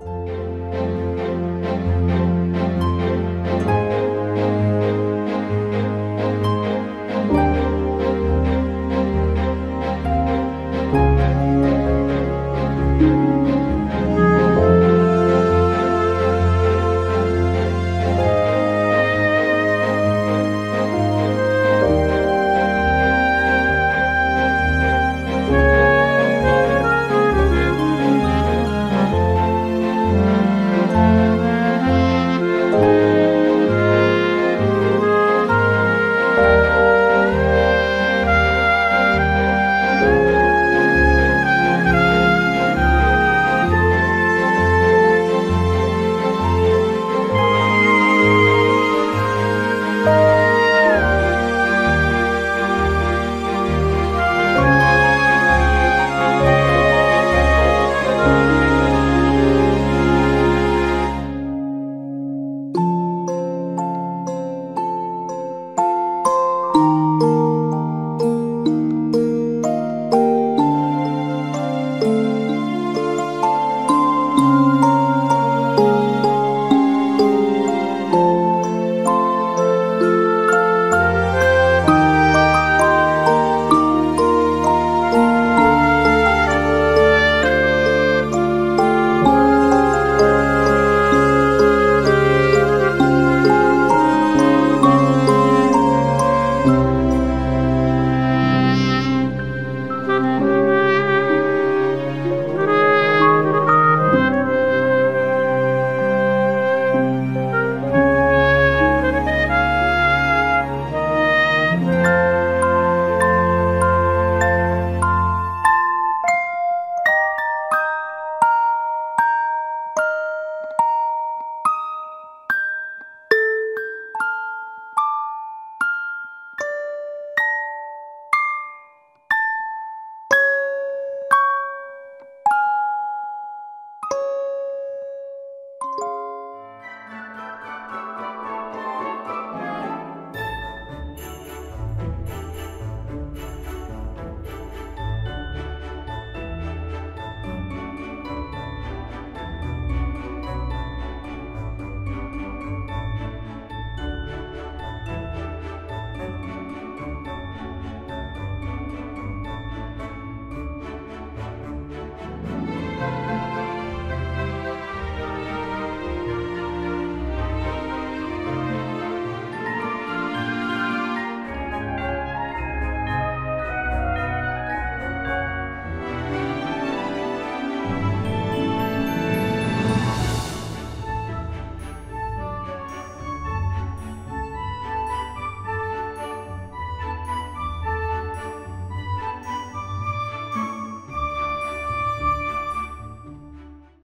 Música